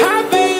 happy.